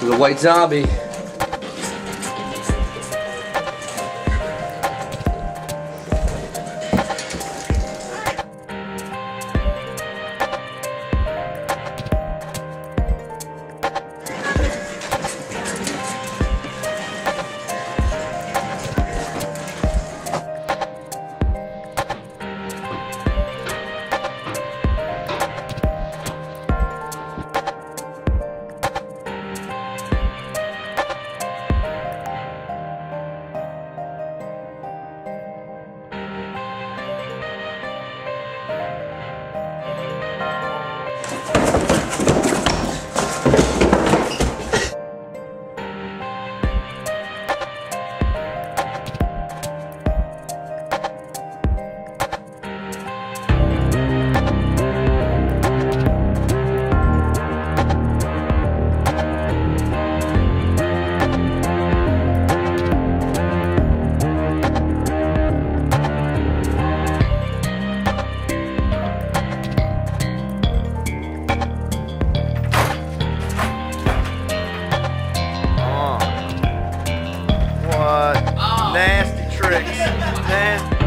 The white zombie. lyrics. Man.